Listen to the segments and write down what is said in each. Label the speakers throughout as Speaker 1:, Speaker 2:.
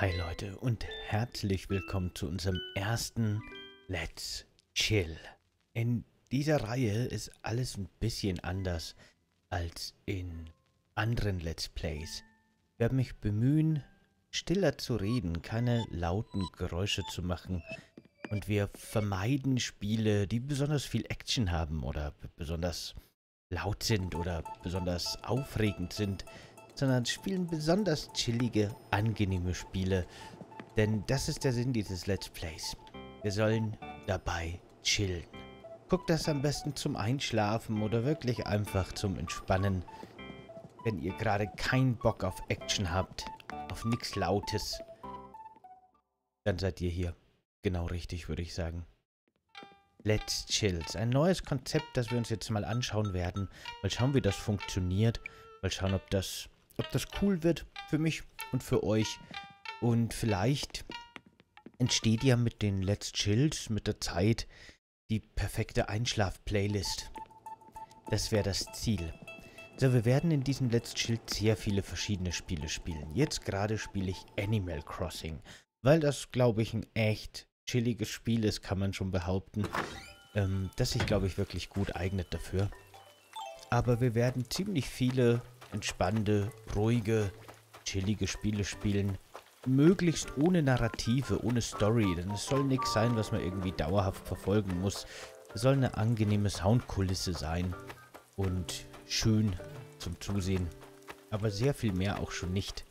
Speaker 1: Hi Leute und herzlich willkommen zu unserem ersten Let's Chill. In dieser Reihe ist alles ein bisschen anders als in anderen Let's Plays. Ich werde mich bemühen, stiller zu reden, keine lauten Geräusche zu machen. Und wir vermeiden Spiele, die besonders viel Action haben oder besonders laut sind oder besonders aufregend sind sondern spielen besonders chillige, angenehme Spiele. Denn das ist der Sinn dieses Let's Plays. Wir sollen dabei chillen. Guckt das am besten zum Einschlafen oder wirklich einfach zum Entspannen. Wenn ihr gerade keinen Bock auf Action habt, auf nichts Lautes, dann seid ihr hier. Genau richtig, würde ich sagen. Let's Chills. Ein neues Konzept, das wir uns jetzt mal anschauen werden. Mal schauen, wie das funktioniert. Mal schauen, ob das ob das cool wird für mich und für euch. Und vielleicht entsteht ja mit den Let's Chills mit der Zeit die perfekte Einschlaf-Playlist. Das wäre das Ziel. So, wir werden in diesem Let's Chill sehr viele verschiedene Spiele spielen. Jetzt gerade spiele ich Animal Crossing, weil das, glaube ich, ein echt chilliges Spiel ist, kann man schon behaupten. Ähm, das sich, glaube ich, wirklich gut eignet dafür. Aber wir werden ziemlich viele entspannende, ruhige, chillige Spiele spielen. Möglichst ohne Narrative, ohne Story, denn es soll nichts sein, was man irgendwie dauerhaft verfolgen muss. Es soll eine angenehme Soundkulisse sein und schön zum Zusehen. Aber sehr viel mehr auch schon nicht.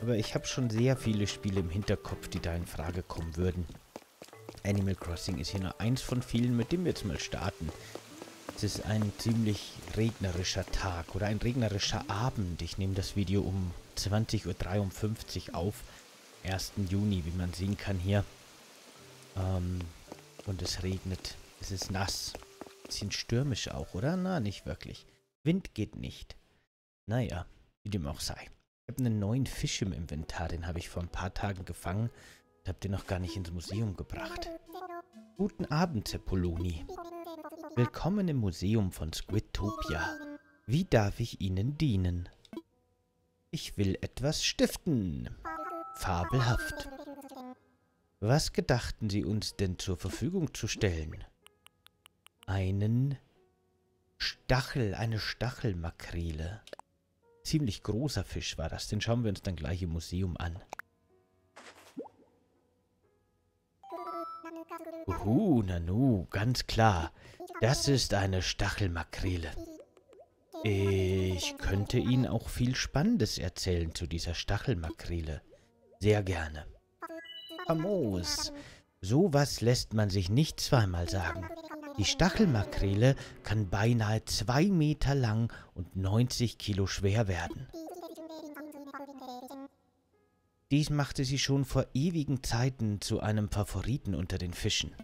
Speaker 1: Aber ich habe schon sehr viele Spiele im Hinterkopf, die da in Frage kommen würden. Animal Crossing ist hier nur eins von vielen, mit dem wir jetzt mal starten. Es ist ein ziemlich regnerischer Tag oder ein regnerischer Abend. Ich nehme das Video um 20.53 Uhr auf. 1. Juni, wie man sehen kann hier. Ähm, und es regnet. Es ist nass. Bisschen stürmisch auch, oder? Na, nicht wirklich. Wind geht nicht. Naja, wie dem auch sei. Ich habe einen neuen Fisch im Inventar. Den habe ich vor ein paar Tagen gefangen und habe den noch gar nicht ins Museum gebracht. Guten Abend, Zeppoloni. Willkommen im Museum von Squidtopia. Wie darf ich Ihnen dienen? Ich will etwas stiften. Fabelhaft. Was gedachten Sie uns denn zur Verfügung zu stellen? Einen Stachel, eine Stachelmakrele. Ziemlich großer Fisch war das, den schauen wir uns dann gleich im Museum an. Uhu, Nanu, ganz klar. Das ist eine Stachelmakrele. Ich könnte Ihnen auch viel Spannendes erzählen zu dieser Stachelmakrele. Sehr gerne. Famos. Sowas lässt man sich nicht zweimal sagen. Die Stachelmakrele kann beinahe zwei Meter lang und 90 Kilo schwer werden. Dies machte sie schon vor ewigen Zeiten zu einem Favoriten unter den Fischen.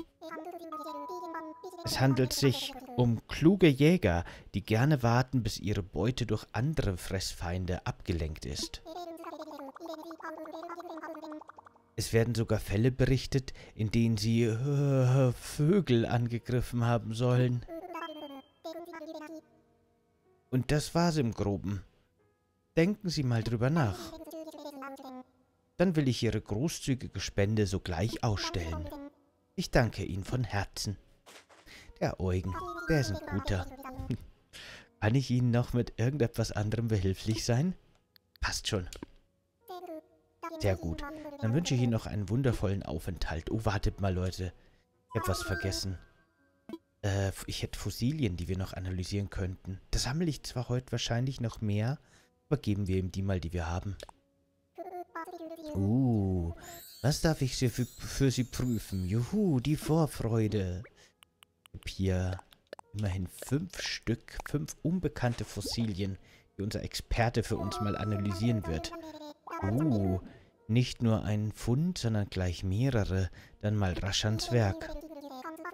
Speaker 1: Es handelt sich um kluge Jäger, die gerne warten, bis ihre Beute durch andere Fressfeinde abgelenkt ist. Es werden sogar Fälle berichtet, in denen sie äh, Vögel angegriffen haben sollen. Und das war's im Groben. Denken Sie mal drüber nach. Dann will ich Ihre großzügige Spende sogleich ausstellen. Ich danke Ihnen von Herzen. Der Eugen, der ist ein guter. Kann ich Ihnen noch mit irgendetwas anderem behilflich sein? Passt schon. Sehr gut. Dann wünsche ich Ihnen noch einen wundervollen Aufenthalt. Oh, wartet mal, Leute. Ich habe was vergessen. Äh, ich hätte Fossilien, die wir noch analysieren könnten. Da sammle ich zwar heute wahrscheinlich noch mehr, aber geben wir ihm die mal, die wir haben. Uh, was darf ich für, für Sie prüfen? Juhu, die Vorfreude hier immerhin fünf Stück, fünf unbekannte Fossilien, die unser Experte für uns mal analysieren wird. Uh, nicht nur ein Fund, sondern gleich mehrere, dann mal rasch ans Werk.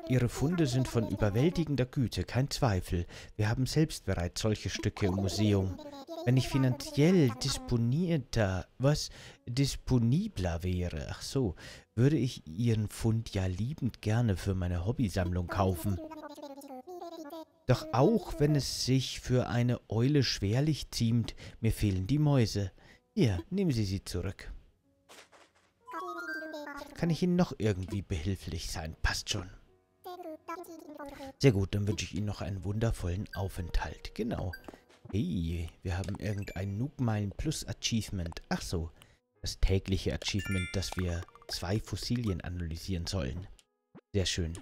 Speaker 1: Ihre Funde sind von überwältigender Güte, kein Zweifel. Wir haben selbst bereits solche Stücke im Museum. Wenn ich finanziell disponierter, was disponibler wäre, ach so, würde ich Ihren Fund ja liebend gerne für meine Hobbysammlung kaufen. Doch auch wenn es sich für eine Eule schwerlich ziemt, mir fehlen die Mäuse. Hier, nehmen Sie sie zurück. Kann ich Ihnen noch irgendwie behilflich sein? Passt schon. Sehr gut, dann wünsche ich Ihnen noch einen wundervollen Aufenthalt. Genau. Hey, wir haben irgendein Noobmine Plus Achievement. Ach so, das tägliche Achievement, dass wir zwei Fossilien analysieren sollen. Sehr schön.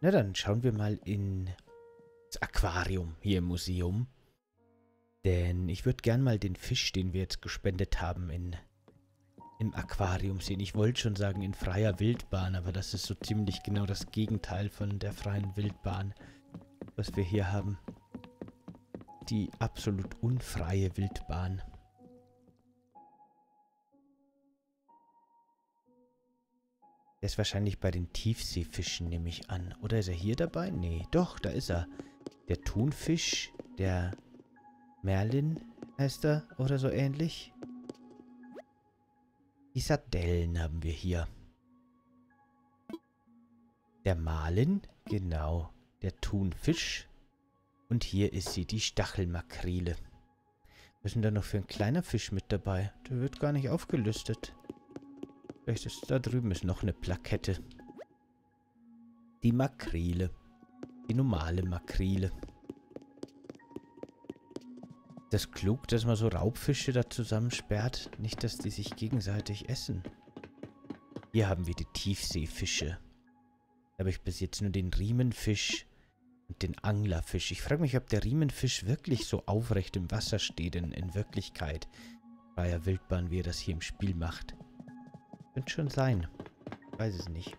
Speaker 1: Na dann schauen wir mal ins Aquarium hier im Museum. Denn ich würde gern mal den Fisch, den wir jetzt gespendet haben, in, im Aquarium sehen. Ich wollte schon sagen in freier Wildbahn, aber das ist so ziemlich genau das Gegenteil von der freien Wildbahn, was wir hier haben. Die absolut unfreie Wildbahn. Der ist wahrscheinlich bei den Tiefseefischen, nehme ich an. Oder ist er hier dabei? Nee, doch, da ist er. Der Thunfisch, der Merlin heißt er oder so ähnlich. Die Sardellen haben wir hier. Der Malin, genau. Der Thunfisch. Und hier ist sie, die Stachelmakrele. Was ist denn da noch für ein kleiner Fisch mit dabei? Der wird gar nicht aufgelistet. Vielleicht ist da drüben ist noch eine Plakette. Die Makrele. Die normale Makrele. Das ist klug, dass man so Raubfische da zusammensperrt. Nicht, dass die sich gegenseitig essen. Hier haben wir die Tiefseefische. Da habe ich bis jetzt nur den Riemenfisch und den Anglerfisch. Ich frage mich, ob der Riemenfisch wirklich so aufrecht im Wasser steht in, in Wirklichkeit. Freier Wildbahn, wie er das hier im Spiel macht. Könnte schon sein. Weiß es nicht.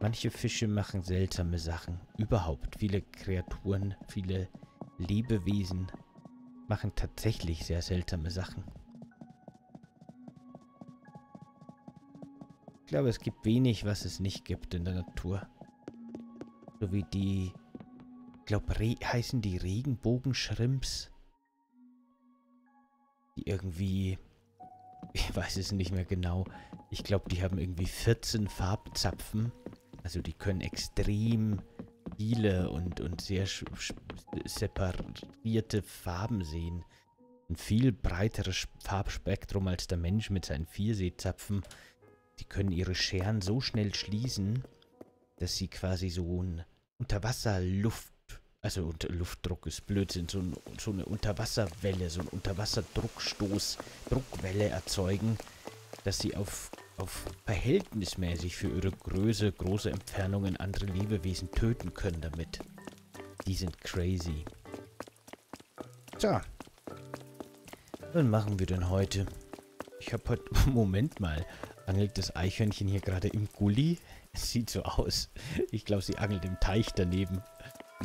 Speaker 1: Manche Fische machen seltsame Sachen. Überhaupt. Viele Kreaturen, viele Lebewesen machen tatsächlich sehr seltsame Sachen. Ich glaube, es gibt wenig, was es nicht gibt in der Natur. So wie die, ich glaube, heißen die Regenbogenschrimps. Die irgendwie ich weiß es nicht mehr genau. Ich glaube, die haben irgendwie 14 Farbzapfen. Also die können extrem viele und, und sehr separierte Farben sehen. Ein viel breiteres Farbspektrum als der Mensch mit seinen Viersehzapfen. Die können ihre Scheren so schnell schließen, dass sie quasi so ein Unterwasserluft also unter Luftdruck ist Blödsinn, so, ein, so eine Unterwasserwelle, so ein Unterwasserdruckstoß, Druckwelle erzeugen, dass sie auf, auf verhältnismäßig für ihre Größe große Entfernungen andere Lebewesen töten können damit. Die sind crazy. So. Was machen wir denn heute? Ich habe heute... Moment mal. Angelt das Eichhörnchen hier gerade im Gully? Sieht so aus. Ich glaube, sie angelt im Teich daneben.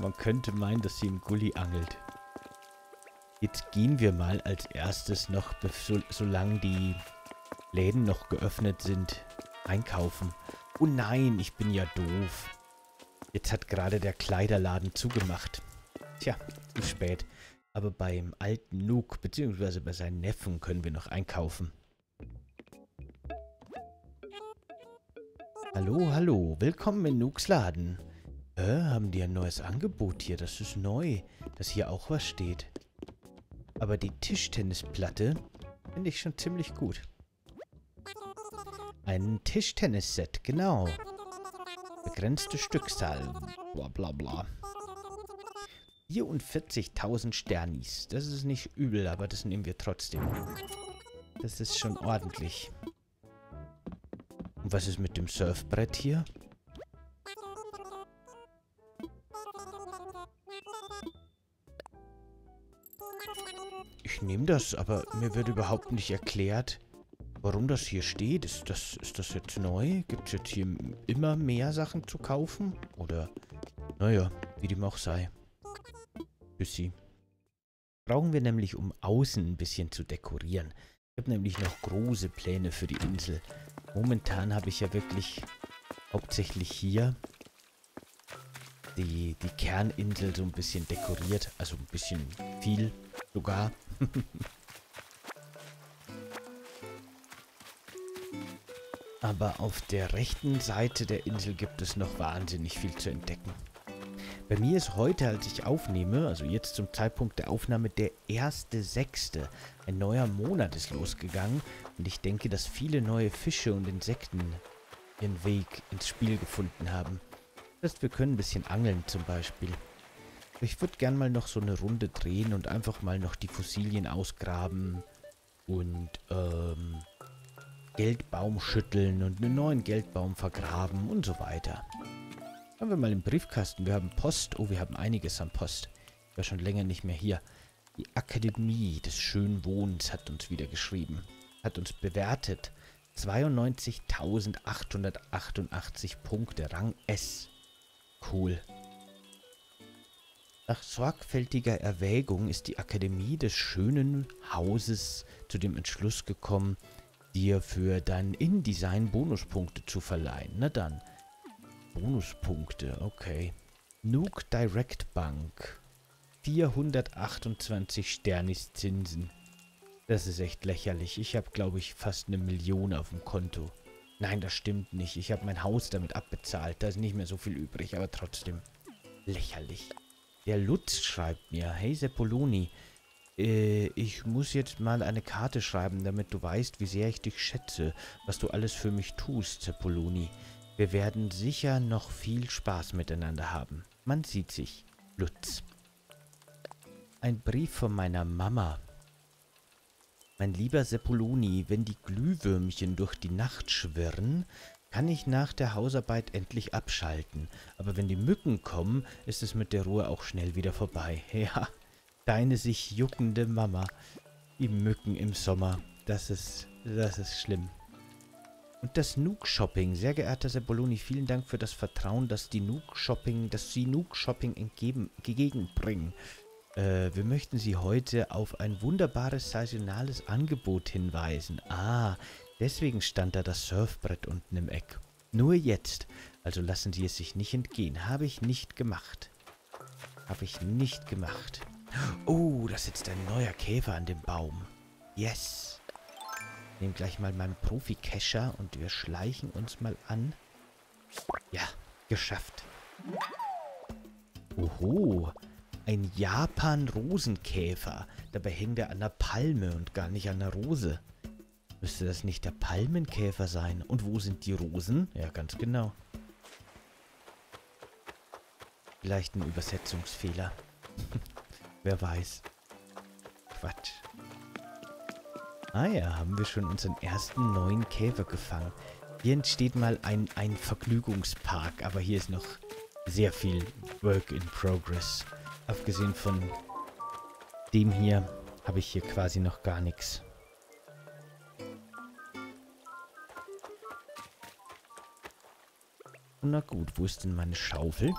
Speaker 1: Man könnte meinen, dass sie im Gully angelt. Jetzt gehen wir mal als erstes noch, so, solange die Läden noch geöffnet sind, einkaufen. Oh nein, ich bin ja doof. Jetzt hat gerade der Kleiderladen zugemacht. Tja, zu spät. Aber beim alten Nook, beziehungsweise bei seinen Neffen, können wir noch einkaufen. Hallo, hallo. Willkommen in Nooks Laden. Äh, haben die ein neues Angebot hier? Das ist neu, dass hier auch was steht. Aber die Tischtennisplatte finde ich schon ziemlich gut. Ein Tischtennisset, genau. Begrenzte Stückzahl, bla bla bla. 44.000 Sternis. Das ist nicht übel, aber das nehmen wir trotzdem. Das ist schon ordentlich. Und was ist mit dem Surfbrett hier? Ich nehme das, aber mir wird überhaupt nicht erklärt, warum das hier steht. Ist das, ist das jetzt neu? Gibt es jetzt hier immer mehr Sachen zu kaufen? Oder, naja, wie dem auch sei. Tschüssi. Brauchen wir nämlich, um außen ein bisschen zu dekorieren. Ich habe nämlich noch große Pläne für die Insel. Momentan habe ich ja wirklich hauptsächlich hier die, die Kerninsel so ein bisschen dekoriert. Also ein bisschen viel sogar. Aber auf der rechten Seite der Insel gibt es noch wahnsinnig viel zu entdecken. Bei mir ist heute, als ich aufnehme, also jetzt zum Zeitpunkt der Aufnahme, der erste sechste. Ein neuer Monat ist losgegangen und ich denke, dass viele neue Fische und Insekten ihren Weg ins Spiel gefunden haben. Heißt, wir können ein bisschen angeln zum Beispiel. Ich würde gern mal noch so eine Runde drehen und einfach mal noch die Fossilien ausgraben und ähm, Geldbaum schütteln und einen neuen Geldbaum vergraben und so weiter. Haben wir mal im Briefkasten. Wir haben Post. Oh, wir haben einiges an Post. Ich war schon länger nicht mehr hier. Die Akademie des schönen Wohnens hat uns wieder geschrieben. Hat uns bewertet. 92.888 Punkte. Rang S. Cool. Nach sorgfältiger Erwägung ist die Akademie des schönen Hauses zu dem Entschluss gekommen, dir für dein InDesign Bonuspunkte zu verleihen. Na dann. Bonuspunkte, okay. Nuke Direct Bank. 428 Sternis Zinsen. Das ist echt lächerlich. Ich habe, glaube ich, fast eine Million auf dem Konto. Nein, das stimmt nicht. Ich habe mein Haus damit abbezahlt. Da ist nicht mehr so viel übrig, aber trotzdem lächerlich. Der Lutz schreibt mir, hey Seppoloni, äh, ich muss jetzt mal eine Karte schreiben, damit du weißt, wie sehr ich dich schätze, was du alles für mich tust, Seppoloni. Wir werden sicher noch viel Spaß miteinander haben. Man sieht sich. Lutz. Ein Brief von meiner Mama. Mein lieber Seppoloni, wenn die Glühwürmchen durch die Nacht schwirren, kann ich nach der Hausarbeit endlich abschalten. Aber wenn die Mücken kommen, ist es mit der Ruhe auch schnell wieder vorbei. Ja, Deine sich juckende Mama. Die Mücken im Sommer. Das ist, das ist schlimm. Und das Nook-Shopping. Sehr geehrter Seboloni, vielen Dank für das Vertrauen, dass die Nook-Shopping, dass Sie Nook-Shopping entgegenbringen. Äh, wir möchten Sie heute auf ein wunderbares saisonales Angebot hinweisen. Ah, deswegen stand da das Surfbrett unten im Eck. Nur jetzt. Also lassen Sie es sich nicht entgehen. Habe ich nicht gemacht. Habe ich nicht gemacht. Oh, da sitzt ein neuer Käfer an dem Baum. Yes. Nehmen gleich mal meinen Profi-Kescher und wir schleichen uns mal an. Ja, geschafft. Oho, ein Japan-Rosenkäfer. Dabei hängt er an der Palme und gar nicht an der Rose. Müsste das nicht der Palmenkäfer sein? Und wo sind die Rosen? Ja, ganz genau. Vielleicht ein Übersetzungsfehler. Wer weiß. Quatsch. Ah ja, haben wir schon unseren ersten neuen Käfer gefangen. Hier entsteht mal ein, ein Vergnügungspark, aber hier ist noch sehr viel Work in Progress. Abgesehen von dem hier habe ich hier quasi noch gar nichts. Na gut, wo ist denn meine Schaufel?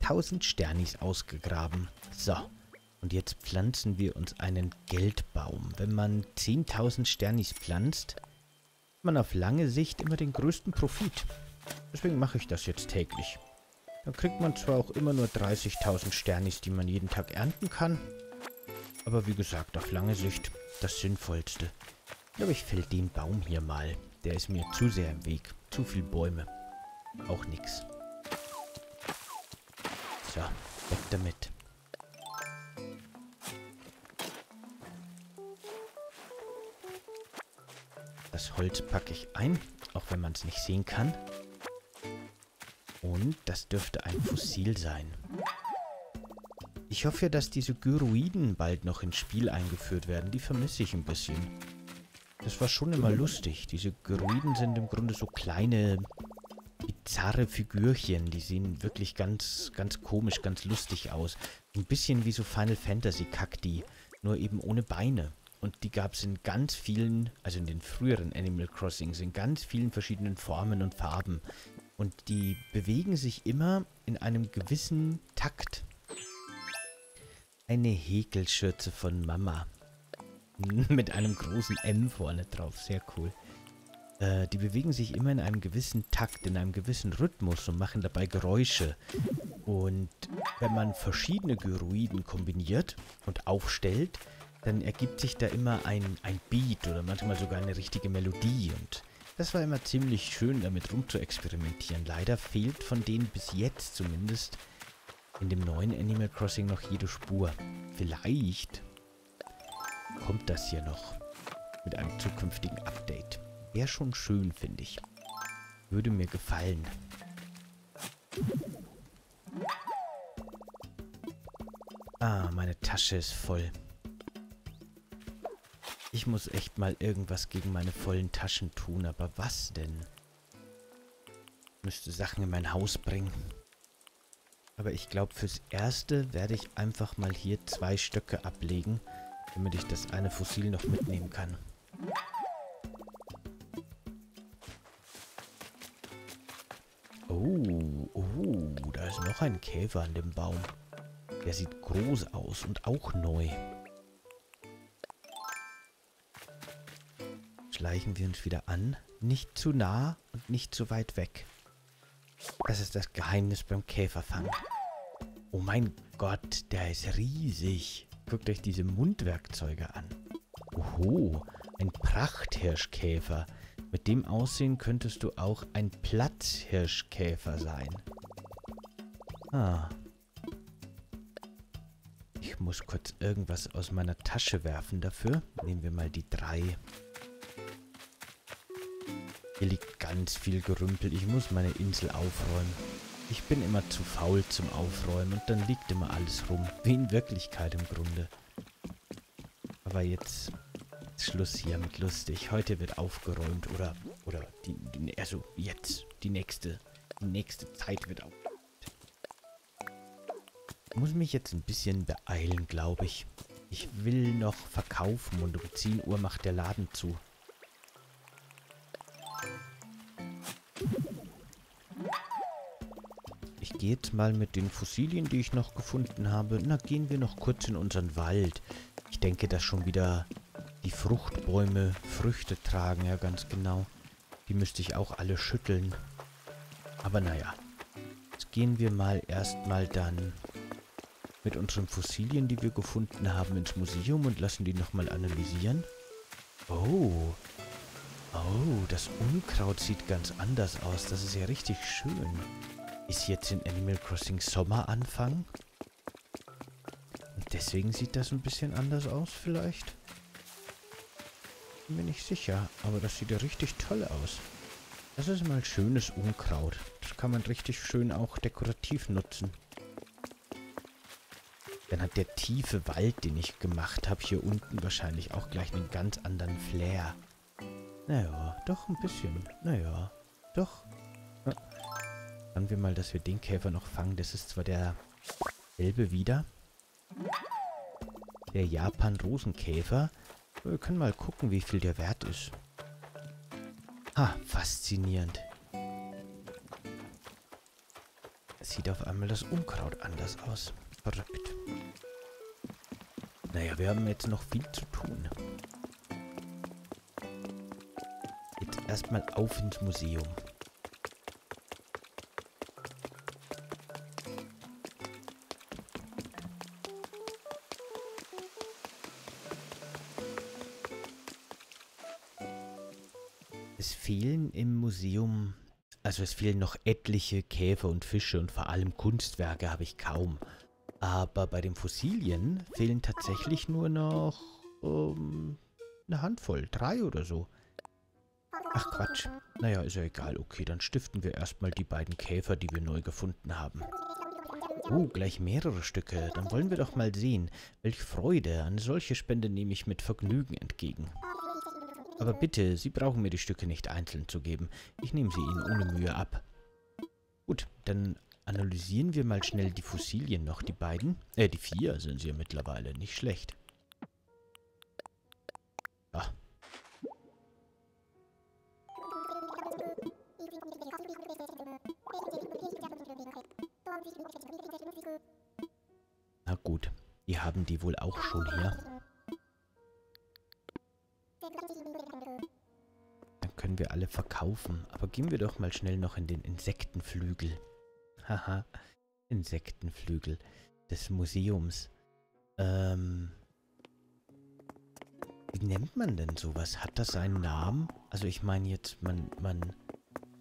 Speaker 1: 1000 Sternis ausgegraben. So, und jetzt pflanzen wir uns einen Geldbaum. Wenn man 10.000 Sternis pflanzt, hat man auf lange Sicht immer den größten Profit. Deswegen mache ich das jetzt täglich. Dann kriegt man zwar auch immer nur 30.000 Sternis, die man jeden Tag ernten kann. Aber wie gesagt, auf lange Sicht das Sinnvollste. Ich glaube, ich fäll den Baum hier mal. Der ist mir zu sehr im Weg. Zu viele Bäume. Auch nichts. So, weg damit. Das Holz packe ich ein, auch wenn man es nicht sehen kann. Und das dürfte ein Fossil sein. Ich hoffe, dass diese Gyroiden bald noch ins Spiel eingeführt werden. Die vermisse ich ein bisschen. Das war schon immer lustig. Diese Gyroiden sind im Grunde so kleine bizarre Figürchen. Die sehen wirklich ganz, ganz komisch, ganz lustig aus. Ein bisschen wie so Final Fantasy Kakti, nur eben ohne Beine. Und die gab es in ganz vielen, also in den früheren Animal Crossings, in ganz vielen verschiedenen Formen und Farben. Und die bewegen sich immer in einem gewissen Takt. Eine Häkelschürze von Mama. Mit einem großen M vorne drauf. Sehr cool. Äh, die bewegen sich immer in einem gewissen Takt, in einem gewissen Rhythmus und machen dabei Geräusche. Und wenn man verschiedene Gyroiden kombiniert und aufstellt, dann ergibt sich da immer ein, ein Beat oder manchmal sogar eine richtige Melodie. Und Das war immer ziemlich schön, damit rumzuexperimentieren. Leider fehlt von denen bis jetzt zumindest in dem neuen Animal Crossing noch jede Spur. Vielleicht kommt das hier noch mit einem zukünftigen Update. Wäre schon schön, finde ich. Würde mir gefallen. Ah, meine Tasche ist voll. Ich muss echt mal irgendwas gegen meine vollen Taschen tun, aber was denn? Müsste Sachen in mein Haus bringen. Aber ich glaube, fürs Erste werde ich einfach mal hier zwei Stöcke ablegen, damit ich das eine Fossil noch mitnehmen kann. Oh, oh, da ist noch ein Käfer an dem Baum. Der sieht groß aus und auch neu. Schleichen wir uns wieder an. Nicht zu nah und nicht zu weit weg. Das ist das Geheimnis beim Käferfang. Oh mein Gott, der ist riesig. Guckt euch diese Mundwerkzeuge an. Oho, ein Prachthirschkäfer. Mit dem Aussehen könntest du auch ein Platzhirschkäfer sein. Ah. Ich muss kurz irgendwas aus meiner Tasche werfen dafür. Nehmen wir mal die drei. Hier liegt ganz viel Gerümpel. Ich muss meine Insel aufräumen. Ich bin immer zu faul zum Aufräumen und dann liegt immer alles rum. Wie in Wirklichkeit im Grunde. Aber jetzt Schluss hier mit lustig. Heute wird aufgeräumt oder oder die, die also jetzt die nächste die nächste Zeit wird aufgeräumt. Ich muss mich jetzt ein bisschen beeilen, glaube ich. Ich will noch verkaufen und um 10 Uhr macht der Laden zu. Jetzt mal mit den Fossilien, die ich noch gefunden habe. Na, gehen wir noch kurz in unseren Wald. Ich denke, dass schon wieder die Fruchtbäume Früchte tragen, ja ganz genau. Die müsste ich auch alle schütteln. Aber naja. Jetzt gehen wir mal erstmal dann mit unseren Fossilien, die wir gefunden haben, ins Museum und lassen die nochmal analysieren. Oh. Oh, das Unkraut sieht ganz anders aus. Das ist ja richtig schön. Ist jetzt in Animal Crossing Sommeranfang? Und deswegen sieht das ein bisschen anders aus vielleicht? Bin mir nicht sicher, aber das sieht ja richtig toll aus. Das ist mal schönes Unkraut. Das kann man richtig schön auch dekorativ nutzen. Dann hat der tiefe Wald, den ich gemacht habe, hier unten wahrscheinlich auch gleich einen ganz anderen Flair. Naja, doch ein bisschen. Naja, doch. Sagen wir mal, dass wir den Käfer noch fangen. Das ist zwar der gelbe wieder. Der Japan-Rosenkäfer. Wir können mal gucken, wie viel der wert ist. Ha, faszinierend. Sieht auf einmal das Unkraut anders aus. Verrückt. Naja, wir haben jetzt noch viel zu tun. Jetzt erstmal auf ins Museum. Museum, also es fehlen noch etliche Käfer und Fische und vor allem Kunstwerke habe ich kaum. Aber bei den Fossilien fehlen tatsächlich nur noch ähm, eine Handvoll, drei oder so. Ach Quatsch. Naja, ist ja egal. Okay, dann stiften wir erstmal die beiden Käfer, die wir neu gefunden haben. Oh, gleich mehrere Stücke. Dann wollen wir doch mal sehen. Welch Freude. Eine solche Spende nehme ich mit Vergnügen entgegen. Aber bitte, Sie brauchen mir die Stücke nicht einzeln zu geben. Ich nehme sie Ihnen ohne Mühe ab. Gut, dann analysieren wir mal schnell die Fossilien noch, die beiden. Äh, die vier sind sie ja mittlerweile. Nicht schlecht. Ah. Na gut, die haben die wohl auch schon hier. Können wir alle verkaufen. Aber gehen wir doch mal schnell noch in den Insektenflügel. Haha, Insektenflügel des Museums. Ähm... Wie nennt man denn sowas? Hat das einen Namen? Also ich meine jetzt, man, man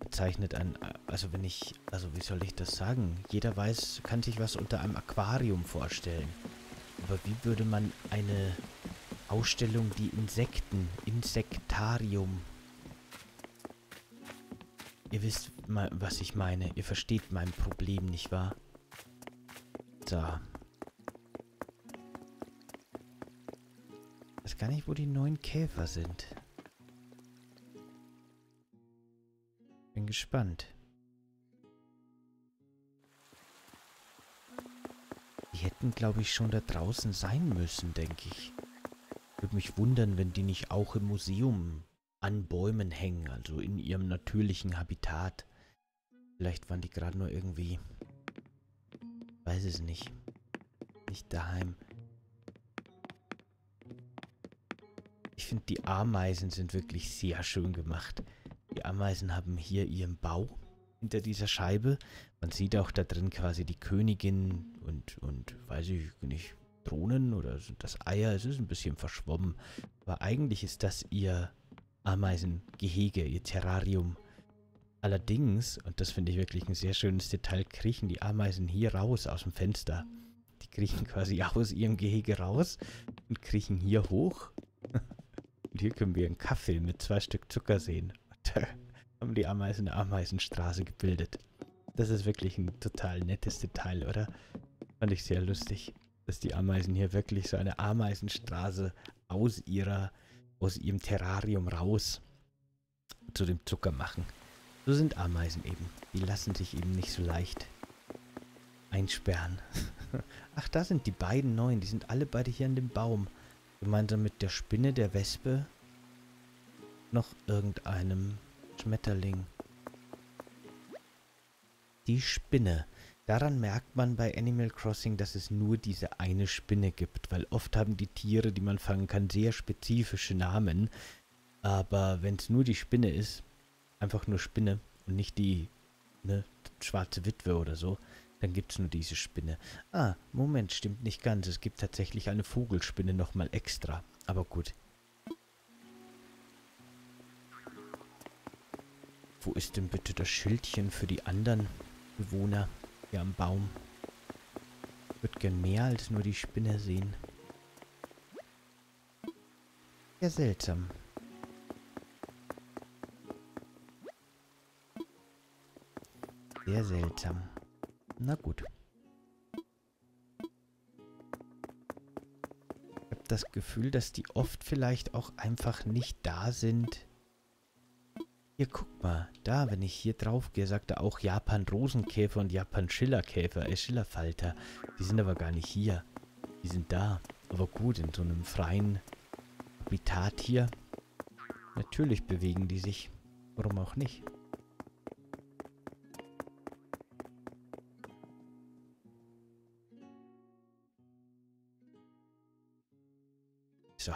Speaker 1: bezeichnet ein, also wenn ich, also wie soll ich das sagen? Jeder weiß, kann sich was unter einem Aquarium vorstellen. Aber wie würde man eine Ausstellung, die Insekten, Insektarium. Ihr wisst, was ich meine. Ihr versteht mein Problem, nicht wahr? So. Ich weiß gar nicht, wo die neuen Käfer sind. Bin gespannt. Die hätten, glaube ich, schon da draußen sein müssen, denke ich. Würde mich wundern, wenn die nicht auch im Museum an Bäumen hängen, also in ihrem natürlichen Habitat. Vielleicht waren die gerade nur irgendwie... Weiß es nicht. Nicht daheim. Ich finde, die Ameisen sind wirklich sehr schön gemacht. Die Ameisen haben hier ihren Bau hinter dieser Scheibe. Man sieht auch da drin quasi die Königin und, und weiß ich nicht, Drohnen oder sind das Eier? Es ist ein bisschen verschwommen. Aber eigentlich ist das ihr Ameisengehege, ihr Terrarium. Allerdings, und das finde ich wirklich ein sehr schönes Detail, kriechen die Ameisen hier raus aus dem Fenster. Die kriechen quasi aus ihrem Gehege raus und kriechen hier hoch. Und hier können wir einen Kaffee mit zwei Stück Zucker sehen. Und da haben die Ameisen eine Ameisenstraße gebildet. Das ist wirklich ein total nettes Detail, oder? Fand ich sehr lustig, dass die Ameisen hier wirklich so eine Ameisenstraße aus ihrer, aus ihrem Terrarium raus zu dem Zucker machen. So sind Ameisen eben. Die lassen sich eben nicht so leicht einsperren. Ach, da sind die beiden neuen. Die sind alle beide hier an dem Baum. Gemeinsam mit der Spinne, der Wespe, noch irgendeinem Schmetterling. Die Spinne. Daran merkt man bei Animal Crossing, dass es nur diese eine Spinne gibt, weil oft haben die Tiere, die man fangen kann, sehr spezifische Namen. Aber wenn es nur die Spinne ist, einfach nur Spinne und nicht die ne, schwarze Witwe oder so, dann gibt es nur diese Spinne. Ah, Moment, stimmt nicht ganz. Es gibt tatsächlich eine Vogelspinne nochmal extra. Aber gut. Wo ist denn bitte das Schildchen für die anderen Bewohner hier am Baum? Ich würde gern mehr als nur die Spinne sehen. Ja, seltsam. Sehr seltsam. Na gut. Ich habe das Gefühl, dass die oft vielleicht auch einfach nicht da sind. Hier, guck mal. Da, wenn ich hier drauf gehe, sagt er auch Japan-Rosenkäfer und Japan-Schillerkäfer, äh, Schillerfalter. Die sind aber gar nicht hier. Die sind da. Aber gut, in so einem freien Habitat hier. Natürlich bewegen die sich. Warum auch nicht? So.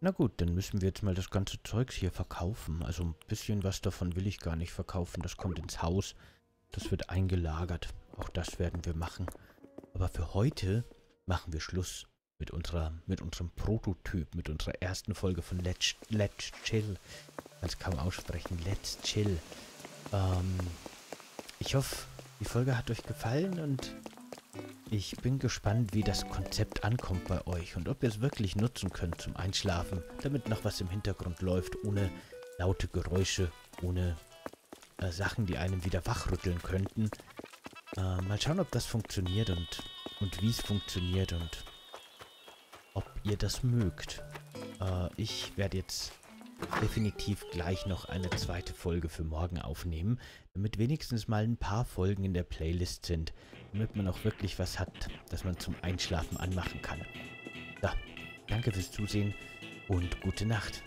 Speaker 1: Na gut, dann müssen wir jetzt mal das ganze Zeugs hier verkaufen. Also ein bisschen was davon will ich gar nicht verkaufen. Das kommt ins Haus. Das wird eingelagert. Auch das werden wir machen. Aber für heute machen wir Schluss mit unserer, mit unserem Prototyp, mit unserer ersten Folge von Let's, Let's Chill. Es kaum aussprechen. Let's Chill. Ähm, ich hoffe, die Folge hat euch gefallen und ich bin gespannt, wie das Konzept ankommt bei euch und ob ihr es wirklich nutzen könnt zum Einschlafen, damit noch was im Hintergrund läuft, ohne laute Geräusche, ohne äh, Sachen, die einen wieder wachrütteln könnten. Äh, mal schauen, ob das funktioniert und, und wie es funktioniert und ob ihr das mögt. Äh, ich werde jetzt definitiv gleich noch eine zweite Folge für morgen aufnehmen, damit wenigstens mal ein paar Folgen in der Playlist sind, damit man auch wirklich was hat, das man zum Einschlafen anmachen kann. So, danke fürs Zusehen und gute Nacht.